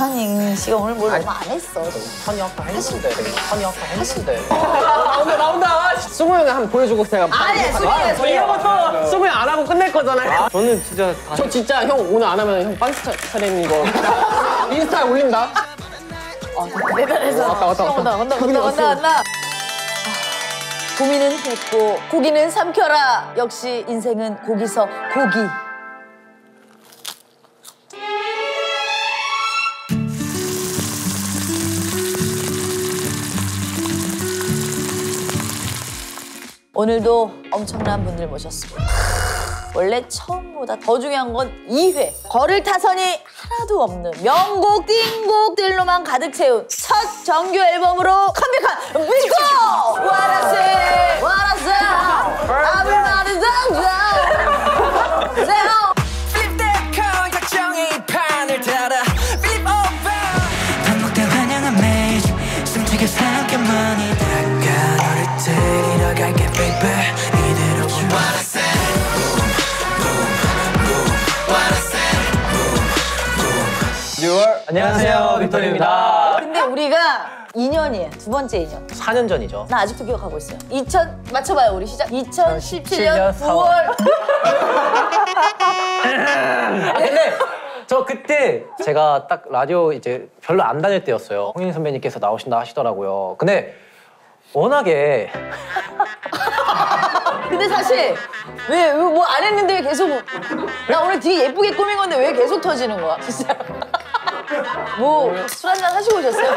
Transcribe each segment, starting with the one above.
조찬잉 씨가 오늘 뭘 너무 안 했어. 선이 아까 했는데. 선이 아까 했는데. 나온다 나온다. 승우 형이 한번 보여주고 제가 아니야, 수빈이가 저 이런 것도 승우 형 안 하고 끝낼 거잖아요. 저는 진짜 저 진짜 형 오늘 안 하면 형 빤스 차- 차리는 거 인스타에 올린다. 대단해서. 왔다, 왔다, 왔다. 온다, 온다, 고기는 온다, 온다, 왔어. 온다. 아, 고민은 했고 고기는 삼켜라. 역시 인생은 고기서 고기. 오늘도 엄청난 분들 모셨습니다. 원래 처음보다 더 중요한 건 2회. 걸을 타선이 하나도 없는 명곡 띵곡들로만 가득 채운 첫 정규 앨범으로 컴백한 I say, 안녕하세요. 빅토리입니다. 근데 우리가 2년이에요. 두 번째 2년. 4년 전이죠. 나 아직도 기억하고 있어요. 2000 맞춰봐요 우리 시작. 2017년 2017년 9월. 아, 근데 저 그때 제가 딱 라디오 이제 별로 안 다닐 때였어요. 홍인 선배님께서 나오신다 하시더라고요. 근데 워낙에 근데 사실 왜 뭐 안 했는데 왜 계속 나 오늘 되게 예쁘게 꾸민 건데 왜 계속 터지는 거야 진짜 뭐 술 한잔 하시고 오셨어요?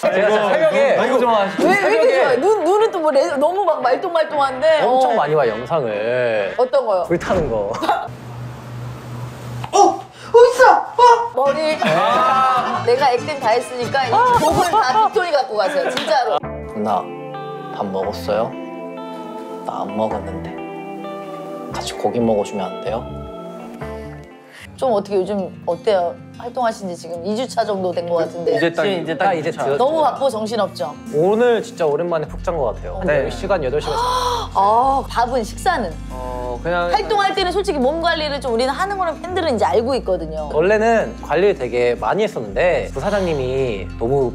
제가 진짜 새벽에 너무 좋아하시죠. 왜, 왜 이렇게 좋아해? 눈, 눈은 또 뭐 너무 막 말똥말똥한데 엄청 어. 많이 봐 영상을 어떤 거요? 불 타는 거. 머리 내가 액땜 다 했으니까 이 곡을 다 빅톤이 갖고 가세요 진짜로 나 밥 먹었어요? 나 안 먹었는데 같이 고기 먹어주면 안 돼요? 좀 어떻게 요즘 어때요? 활동하신 지 지금 2주차 정도 된 것 같은데 이제 딱 이제 딱 이제 들었죠. 너무 바쁘고 정신없죠? 오늘 진짜 오랜만에 푹 잔 것 같아요. 한 네. 10시간, 8시간 아 밥은 식사는 어 그냥 활동할 때는 솔직히 몸 관리를 좀 우리는 하는 거는 팬들은 이제 알고 있거든요. 원래는 관리를 되게 많이 했었는데 부사장님이 너무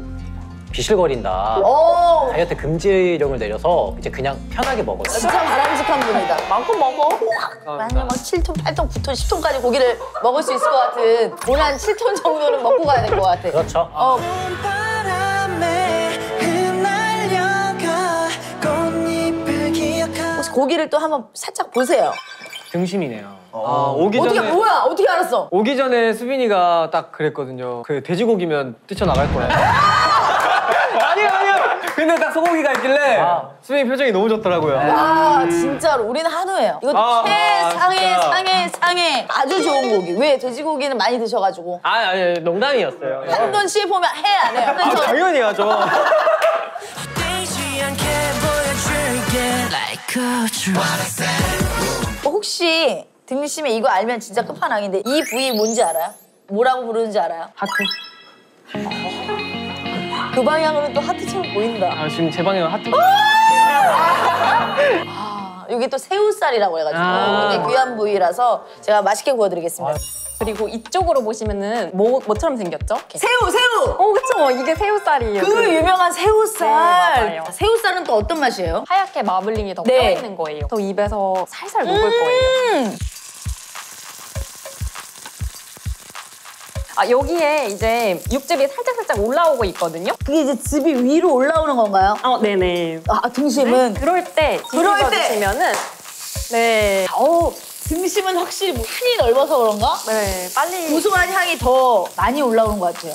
비실거린다. 오, 다이어트 금지령을 내려서 이제 그냥 편하게 먹었어요. 진짜 바람직한 분이다. 마음껏 먹어. 만약 막 7톤, 8톤, 9톤, 10톤까지 고기를 먹을 수 있을 것 같은 한 7톤 정도는 먹고 가야 될 것 같아. 그렇죠. 어, 바람에 흩날려가 꽃잎을 기억하 혹시 고기를 또 한번 살짝 보세요. 등심이네요. 아 오기 어떻게 전에 뭐야? 어떻게 알았어? 오기 전에 수빈이가 딱 그랬거든요. 그 돼지고기면 뛰쳐나갈 거야. 아니요 아니요. 근데 딱 소고기가 있길래 아. 수빈이 표정이 너무 좋더라고요. 와 진짜로 우리는 한우예요. 이것도 아, 최상의 아. 상의 상의 아주 좋은 고기. 왜 돼지고기는 많이 드셔가지고 아니 아니 농담이었어요. 한돈 CF면 해 안 해요? 아, 그래서 당연히 하죠. 어, 혹시 등심에 이거 알면 진짜 끝판왕인데 이 부위 뭔지 알아요? 뭐라고 부르는지 알아요? 하트. 그 방향으로 또 하트처럼 보인다. 아 지금 제 방에 하트. 아, 여기 또 새우살이라고 해가지고 아. 굉장히 귀한 부위라서 제가 맛있게 구워드리겠습니다. 그리고 이쪽으로 보시면은 뭐, 뭐처럼 생겼죠? 이렇게. 새우, 새우! 어, 그쵸. 이게 새우살이에요. 그 유명한 새우살. 네, 맞아요. 새우살은 또 어떤 맛이에요? 하얗게 마블링이 더 네. 껴있는 거예요. 또 입에서 살살 녹을 거예요. 아, 여기에 이제 육즙이 살짝살짝 올라오고 있거든요. 그게 이제 즙이 위로 올라오는 건가요? 어, 네네. 아, 등심은? 그럴 때 그럴 때! 주시면은 네, 어우, 등심은 확실히 뭐 향이 넓어서 그런가? 네, 빨리 고소한 향이 더 많이 올라오는 것 같아요.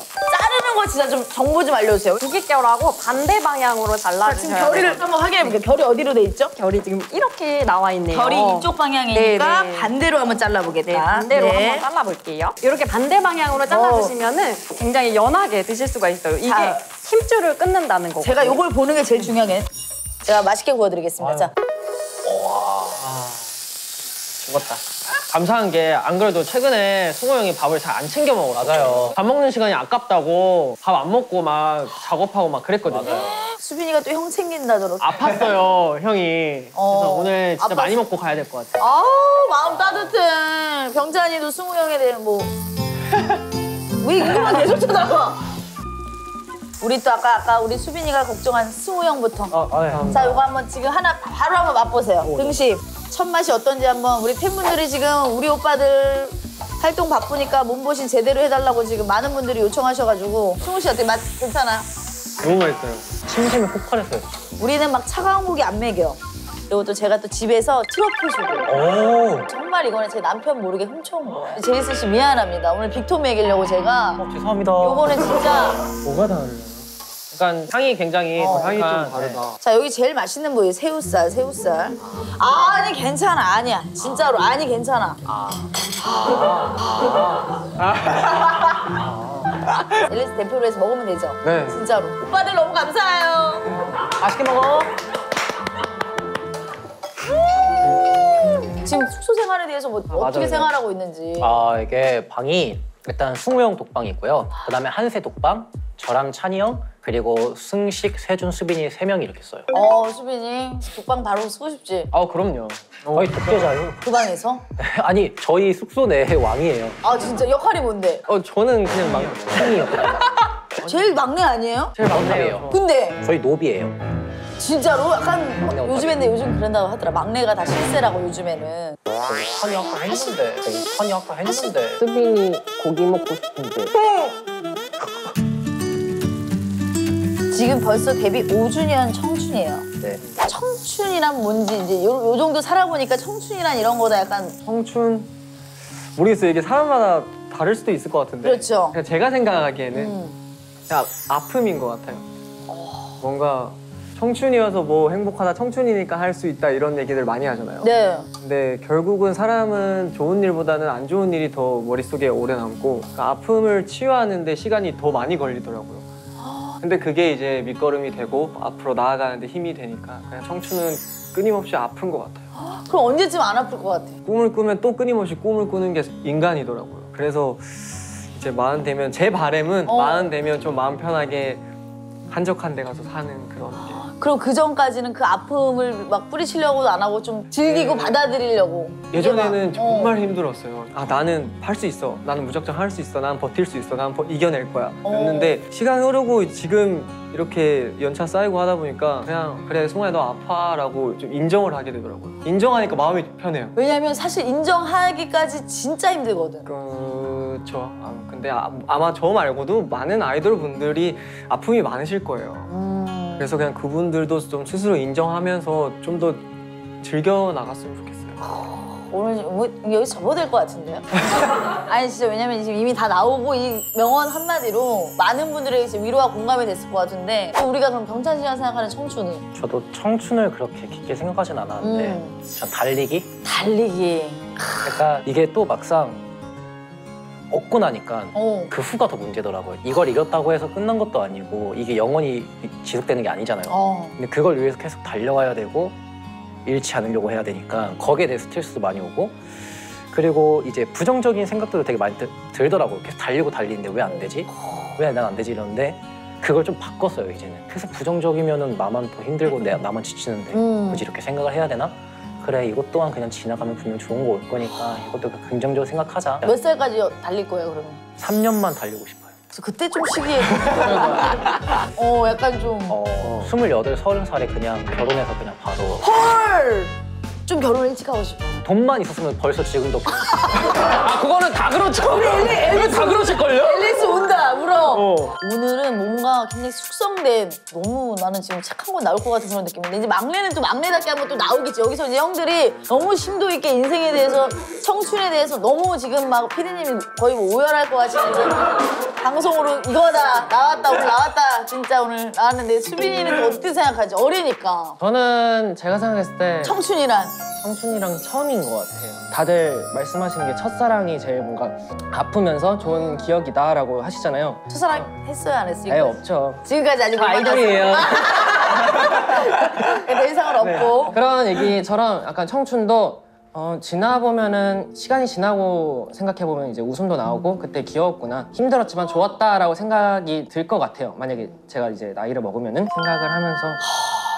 자르는 거 진짜 좀 정보 좀 알려주세요. 두기결하고 반대 방향으로 지금 잘라주셔야 결이를. 한번 확인해볼게요. 결이 어디로 돼 있죠? 결이 지금 이렇게 나와 있네요. 결이 이쪽 방향이니까 네, 네. 반대로 한번 잘라보겠다. 네, 반대로 네. 한번 잘라볼게요. 이렇게 반대 방향으로 잘라주시면 은 굉장히 연하게 드실 수가 있어요. 이게 자. 힘줄을 끊는다는 거고. 제가 요걸 보는 게 제일 중요하게. 제가 맛있게 구워드리겠습니다. 자, 죽었다. 감사한 게 안 그래도 최근에 승호 형이 밥을 잘 안 챙겨 먹었어요. 맞아요. 밥 먹는 시간이 아깝다고 밥 안 먹고 막 작업하고 막 그랬거든요. 수빈이가 또 형 챙긴다 저렇게. 아팠어요, 형이. 그래서 어. 오늘 진짜 아팠어. 많이 먹고 가야 될 것 같아요. 아우 마음 따뜻해. 병찬이도 승우 형에 대해 뭐 왜 이거만 계속 쳐다봐? 우리 또 아까 아까 우리 수빈이가 걱정한 승우 형부터. 아, 아, 예. 자, 이거 한번 지금 하나 바로 한번 맛보세요. 등심. 첫 맛이 어떤지 한번 우리 팬분들이 지금 우리 오빠들 활동 바쁘니까 몸보신 제대로 해달라고 지금 많은 분들이 요청하셔가지고 승우 씨 어때? 맛 괜찮아? 너무 맛있어요. 침샘이 폭발했어요. 우리는 막 차가운 고기 안 먹여. 그리고 또 제가 또 집에서 트러플 소고 오. 정말 이거는 제 남편 모르게 훔쳐온 거예요. 제이스 씨 미안합니다. 오늘 빅톤 먹이려고 제가 어, 죄송합니다. 요거는 진짜 뭐가 다르냐? 약간 향이 굉장히 어, 향이 좀 독특한, 다르다. 자 여기 제일 맛있는 부위 새우살 새우살. 아 니 괜찮아. 아니야. 진짜로. 아니 괜찮아. 엘리스 대표로 해서 먹으면 되죠? 네. 진짜로. 오빠들 너무 감사해요. 맛있게 먹어. 지금 숙소 생활에 대해서 뭐 어떻게 맞아요. 생활하고 있는지. 아 이게 방이 일단 승우 형 독방이 있고요. 그다음에 한세 독방, 저랑 찬이 형 그리고 승식, 세준, 수빈이 세 명이 이렇게 써요. 어 수빈이 독방 바로 쓰고 싶지 아 그럼요. 거의 독재자예요. 그 방에서 아니 저희 숙소 내 왕이에요. 아 진짜 역할이 뭔데 어 저는 그냥 막 킹이요. 제일 막내 아니에요 제일 막내예요. 막내예요. 근데 저희 노비예요. 진짜로 약간 막내 요즘에는 요즘 그런다고 하더라 막내가 다 실세라고 요즘에는 찬이 아까 했는데. 찬이 아까 했는데. 수빈이 고기 먹고 싶은데. 지금 벌써 데뷔 5주년 청춘이에요. 네. 청춘이란 뭔지 이제 요, 요 정도 살아보니까 청춘이란 이런 거다 약간 청춘 모르겠어요. 이게 사람마다 다를 수도 있을 것 같은데. 그렇죠. 그냥 제가 생각하기에는 음. 그냥 아픔인 것 같아요. 뭔가 청춘이어서 뭐 행복하다, 청춘이니까 할 수 있다 이런 얘기들 많이 하잖아요. 네. 근데 결국은 사람은 좋은 일보다는 안 좋은 일이 더 머릿속에 오래 남고 그 아픔을 치유하는데 시간이 더 많이 걸리더라고요. 근데 그게 이제 밑거름이 되고 앞으로 나아가는데 힘이 되니까 그냥 청춘은 끊임없이 아픈 것 같아요. 그럼 언제쯤 안 아플 것 같아? 꿈을 꾸면 또 끊임없이 꿈을 꾸는 게 인간이더라고요. 그래서 이제 마흔 되면 제 바램은 어. 마흔 되면 좀 마음 편하게 한적한 데 가서 사는 그런 게 그럼 그 전까지는 그 아픔을 막 뿌리치려고도 안 하고 좀 즐기고 받아들이려고. 이게 예전에는 막, 정말 어. 힘들었어요. 아 나는 할 수 있어. 나는 무작정 할 수 있어. 나는 버틸 수 있어. 나는 버- 이겨낼 거야. 어. 였는데 시간 흐르고 지금 이렇게 연차 쌓이고 하다 보니까 그냥 그래 송아야 너 아파라고 좀 인정을 하게 되더라고요. 인정하니까 마음이 편해요. 왜냐면 사실 인정하기까지 진짜 힘들거든. 그렇죠. 아, 근데 아, 아마 저 말고도 많은 아이돌 분들이 아픔이 많으실 거예요. 음. 그래서 그냥 그분들도 좀 스스로 인정하면서 좀 더 즐겨 나갔으면 좋겠어요. 오늘 뭐 여기 접어들 것 같은데요? 아니 진짜 왜냐면 지금 이미 다 나오고 이 명언 한마디로 많은 분들에게 지금 위로와 공감이 됐을 것 같은데 또 우리가 그럼 병찬 씨가 생각하는 청춘은 저도 청춘을 그렇게 깊게 생각하진 않았는데 음. 전 달리기? 달리기. 그러니까 이게 또 막상 얻고 나니까 어. 그 후가 더 문제더라고요. 이걸 이뤘다고 해서 끝난 것도 아니고 이게 영원히 지속되는 게 아니잖아요. 어. 근데 그걸 위해서 계속 달려가야 되고 잃지 않으려고 해야 되니까 거기에 대해서 스트레스도 많이 오고 그리고 이제 부정적인 생각들도 되게 많이 들, 들더라고요. 계속 달리고 달리는데 왜 안 되지? 왜 난 안 되지? 이러는데 그걸 좀 바꿨어요 이제는. 계속 부정적이면은 나만 더 힘들고 내, 나만 지치는데 음. 굳이 이렇게 생각을 해야 되나? 그래 이것 또한 그냥 지나가면 분명 좋은 거 올 거니까 이것도 긍정적으로 생각하자. 몇 살까지 달릴 거예요 그러면? 3년만 달리고 싶어요. 그래서 그때 좀 시기에 어 약간 좀 어, 28, 30살에 그냥 결혼해서 그냥 바로 헐! 좀 결혼 일찍 하고 싶어. 돈만 있었으면 벌써 지금도 아 그거는 다 그렇죠. 엘리 다 그러실걸요? 앨리스 온다 울어. 어. 오늘은 뭔가 굉장히 숙성된 너무 나는 지금 책한권 나올 것 같은 그런 느낌인데 이제 막내는 또 막내답게 한번 또 나오겠지 여기서 이제 형들이 너무 심도 있게 인생에 대해서 청춘에 대해서 너무 지금 막 피디님이 거의 뭐 오열할 것 같이 지금 방송으로 이거다 나왔다 오늘 나왔다 진짜 오늘 나왔는데 수빈이는 또 어떻게 생각하지 어리니까 저는 제가 생각했을 때 청춘이란 청춘이랑 처음인 것 같아요. 다들 말씀하 시는 게 첫사랑이 제일 뭔가 아프면서 좋은 기억이다라고 하시잖아요. 첫사랑 했어요 안 했어요? 아예 없죠. 지금까지 아직 저 아이돌이에요. 더 이상은 없고 그런 얘기처럼 약간 청춘도 어, 지나보면은 시간이 지나고 생각해보면 이제 웃음도 나오고 그때 귀여웠구나 힘들었지만 좋았다라고 생각이 들 것 같아요 만약에 제가 이제 나이를 먹으면은 생각을 하면서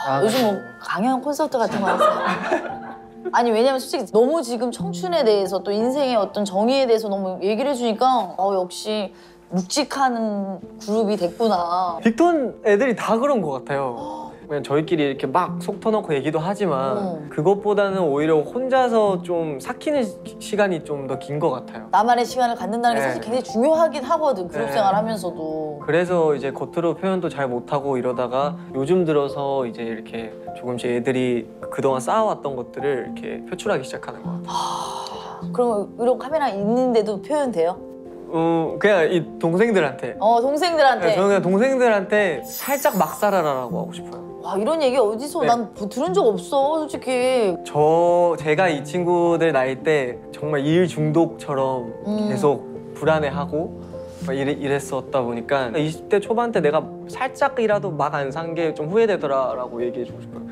아, 요즘 뭐 강연 콘서트 같은 거 하세요? 아니 왜냐면 솔직히 너무 지금 청춘에 대해서 또 인생의 어떤 정의에 대해서 너무 얘기를 해주니까 어 역시 묵직한 그룹이 됐구나. 빅톤 애들이 다 그런 것 같아요. 그냥 저희끼리 이렇게 막 속 터놓고 얘기도 하지만 음. 그것보다는 오히려 혼자서 좀 삭히는 시- 시간이 좀 더 긴 것 같아요. 나만의 시간을 갖는다는 게 네. 사실 굉장히 중요하긴 하거든 그룹 네. 생활 하면서도. 그래서 이제 겉으로 표현도 잘 못하고 이러다가 요즘 들어서 이제 이렇게 조금씩 애들이 그동안 쌓아왔던 것들을 이렇게 표출하기 시작하는 것 같아요. 그럼 이런 카메라 있는데도 표현돼요? 어, 그냥 이 동생들한테 어 동생들한테. 네, 저는 그냥 동생들한테 살짝 막 살아라라고 하고 싶어요. 와 이런 얘기 어디서 네. 난뭐 들은 적 없어 솔직히. 저 제가 이 친구들 나이 때 정말 일 중독처럼 음. 계속 불안해하고 막 이래, 이랬었다 보니까 20대 초반 때 내가 살짝이라도 막 안 산 게 좀 후회되더라라고 얘기해 주고 싶어요.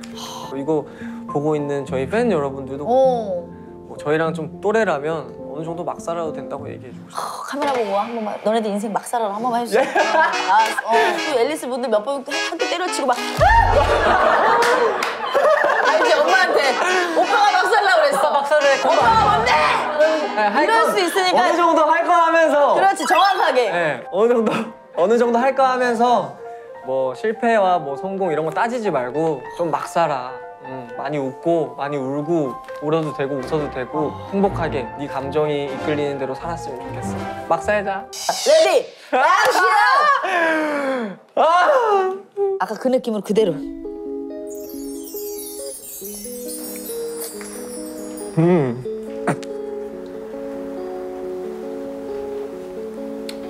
이거 보고 있는 저희 팬 여러분들도 어. 뭐 저희랑 좀 또래라면 어느 정도 막 살아도 된다고 얘기해주고 싶어요. 어, 카메라 보고 한 번만 너네들 인생 막 살아라 한 번만 예. 해주세요. 아, 어, 또 앨리스 분들 몇 번 학교 때려치고 막 알지 엄마한테 오빠가 막 살라 그랬어. 막 살래. 오빠가 뭔데? 이럴 수 있으니까 어느 정도 할 거 하면서 그렇지 정확하게. 네, 어느 정도 어느 정도 할 거 하면서 뭐 실패와 뭐 성공 이런 거 따지지 말고 좀 막 살아. 음, 많이 웃고 많이 울고 울어도 되고 웃어도 되고 행복하게 네 감정이 이끌리는 대로 살았으면 좋겠어. 막 살자. Ready action! 아까 그 느낌으로 그대로. 음.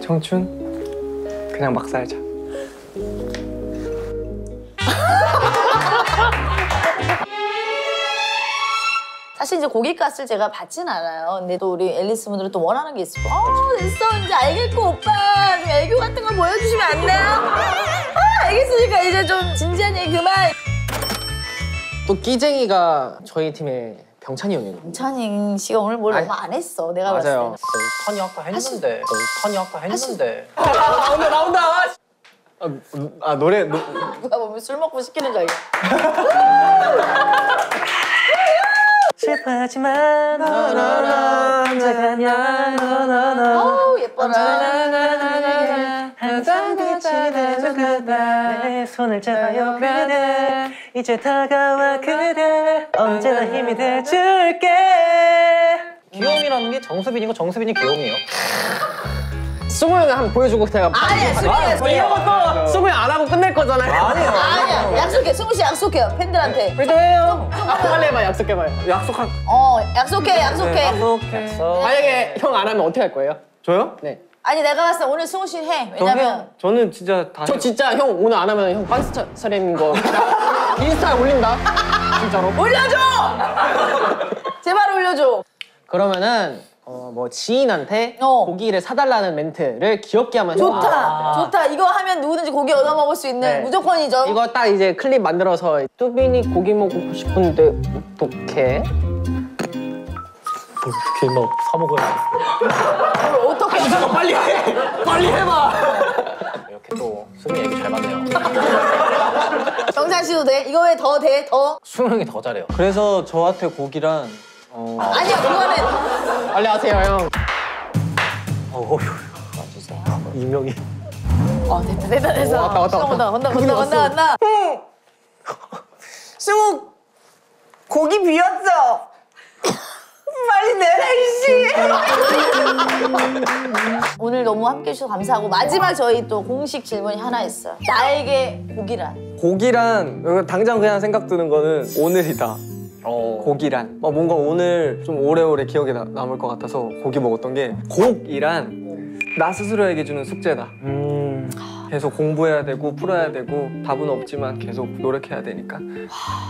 청춘 그냥 막 살자. 사실 이제 고깃값을 제가 받진 않아요. 근데 또 우리 앨리스 분들은 또 원하는 게 있을 거예요. 어, 됐어. 이제 알겠고, 오빠. 좀 애교 같은 거 보여주시면 안 돼요? 아, 알겠으니까 이제 좀 진지한 얘기 그만. 또 끼쟁이가 저희 팀의 병찬이 형이에요. 찬잉 씨가 오늘 뭘 아니, 너무 안 했어. 내가 봤을 맞아요. 때. 턴이 아까 했는데 턴이 아까 했는데 나온다 나온다. 아, 아 노래 노, 누가 보면 술 먹고 시키는 줄 알겠어. 슬퍼하지만 너너너 언제가 나너너너 어우, 예뻐라. 내 손을 잡아요 그대. 이제 다가와 그대. 언제나 힘이 돼줄게. 귀여움이라는 게 정수빈이고 정수빈이 귀여움이에요. 승우 형이 한번 보여주고 제가. 이것도 승우 형 안 하고 끝낼 거잖아요. 아니에요 아니야, 약속해. 승우 씨 약속해요. 팬들한테. 그래요. 빨리 해봐 약속해봐요. 약속한 어, 약속해, 약속해. 네, 약속해. 만약에 형 안 하면 어떻게 할 거예요? 저요? 네. 아니, 내가 봤을 때 오늘 승우 씨 해. 저 왜냐면. 해요. 저는 진짜 다저 해요. 진짜 형 오늘 안 하면 형 반스 차림 거 인스타에 올린다. 진짜로. 올려줘! 제발 올려줘. 그러면은 어, 뭐 지인한테 어. 고기를 사달라는 멘트를 귀엽게 하면 좋다, 해봅니다. 좋다. 이거 하면 누구든지 고기 얻어 먹을 수 있는 네. 무조건이죠. 이거 딱 이제 클립 만들어서 뚜빈이 고기 먹고 싶은데 어떡해? 어떻게 막 사 먹어야 이걸 어떻게? 빨리 해! 빨리 해봐! 이렇게 또 수빈이 얘기 잘 맞네요 정찬 씨도 돼? 이거 왜 더 돼? 더? 수빈 형이 더 잘해요 그래서 저한테 고기란 어, 아니야, 그거는. 빨리 하세요 형. 어휴 이명이 어, 됐다, 됐다, 됐어. 오, 왔다, 왔다, 왔다. 온다, 온다, 온다, 온다. 승우 고기 비었어. 빨리 내라 이씨. 오늘 너무 함께 해주셔서 감사하고 마지막 저희 또 공식 질문이 하나 있어요. 나에게 고기란? 고기란 이거 당장 그냥 생각 드는 거는 오늘이다. 어 고기란 어, 뭔가 오늘 좀 오래오래 기억에 나- 남을 것 같아서 고기 먹었던 게 곡이란 나 스스로에게 주는 숙제다. 음, 계속 공부해야 되고 풀어야 되고 답은 없지만 계속 노력해야 되니까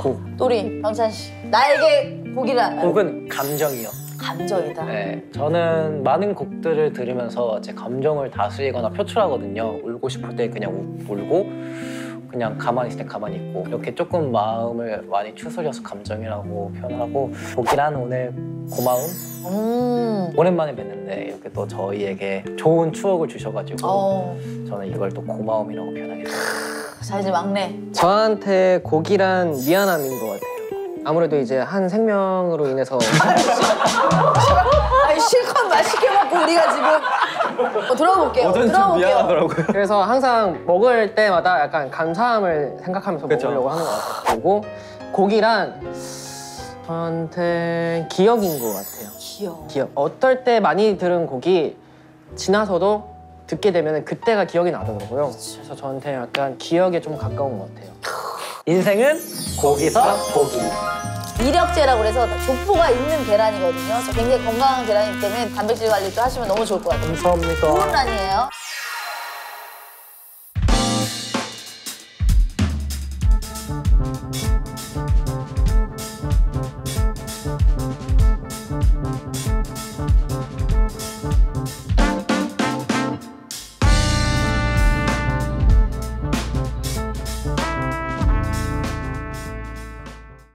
곡. 또리, 정찬 씨. 나에게 고기란? 곡은 감정이요 감정이다. 네, 저는 많은 곡들을 들으면서 제 감정을 다스리거나 표출하거든요. 울고 싶을 때 그냥 우- 울고, 그냥 가만히 있을 때 가만히 있고, 이렇게 조금 마음을 많이 추스려서 감정이라고 표현하고, 곡이란 오늘 고마움? 음. 오랜만에 뵀는데 이렇게 또 저희에게 좋은 추억을 주셔가지고, 어. 저는 이걸 또 고마움이라고 표현하겠습니다. 자, 이제 막내. 저한테 고기란 미안함인 것 같아요. 아무래도 이제 한 생명으로 인해서 아니, 실컷 맛있게 먹고 우리가 지금 어, 들어볼게요. 어쩐지 좀 들어볼게요. 미안하더라고요. 그래서 항상 먹을 때마다 약간 감사함을 생각하면서 그쵸. 먹으려고 하는 것 같아요. 그리고 고기란 저한테 기억인 것 같아요. 귀여워. 기억. 어떨 때 많이 들은 곡이 지나서도 듣게 되면 그때가 기억이 나더라고요. 그래서 저한테 약간 기억에 좀 가까운 것 같아요. 인생은 고기서 고기. 이력제라고 그래서 족보가 있는 계란이거든요. 굉장히 건강한 계란이기 때문에 단백질 관리도 하시면 너무 좋을 것 같아요. 감사합니다. 좋은 란이에요.